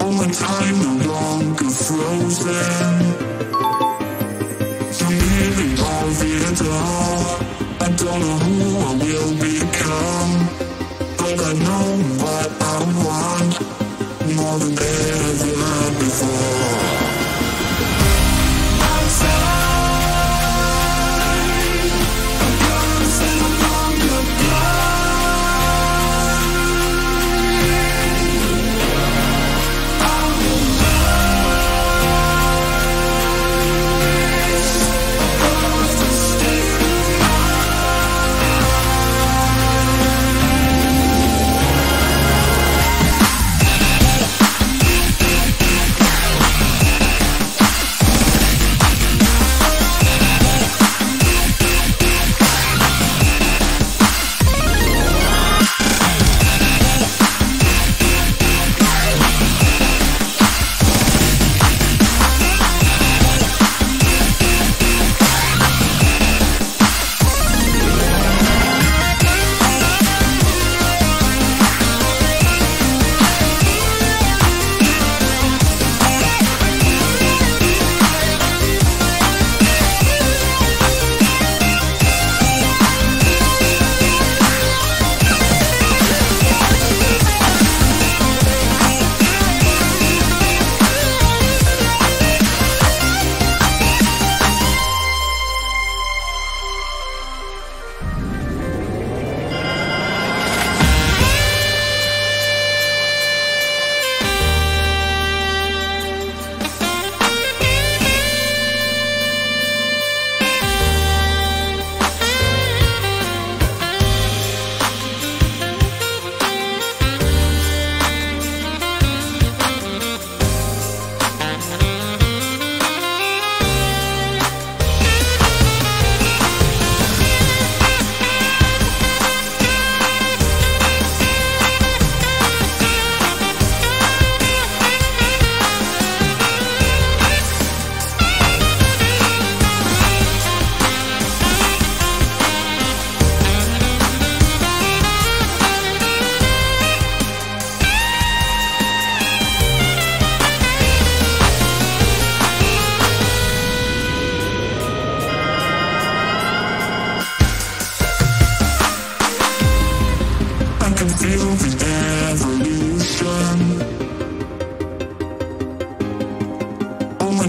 All my time no longer frozen. To hear it all the dawn.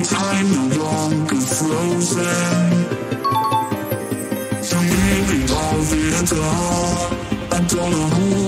Time no longer frozen. I'm living all the all. I don't know who